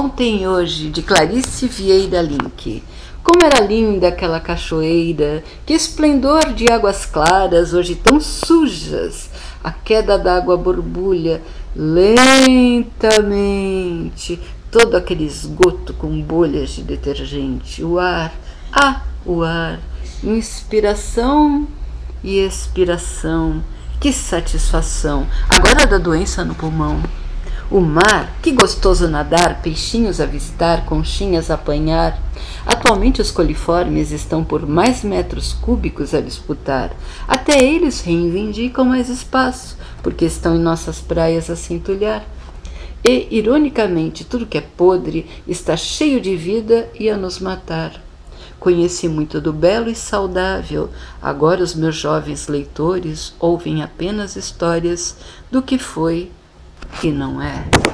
Ontem e Hoje, de Clarice Vieira Link. Como era linda aquela cachoeira, que esplendor de águas claras, hoje tão sujas. A queda d'água borbulha lentamente, todo aquele esgoto com bolhas de detergente. O ar, ah, o ar, inspiração e expiração. Que satisfação! Agora da doença no pulmão. O mar, que gostoso nadar, peixinhos avistar, conchinhas apanhar. Atualmente os coliformes estão por mais metros cúbicos a disputar. Até eles reivindicam mais espaço, porque estão em nossas praias a centulhar. E, ironicamente, tudo que é podre está cheio de vida e a nos matar. Conheci muito do belo e saudável, agora os meus jovens leitores ouvem apenas histórias do que foi e não é.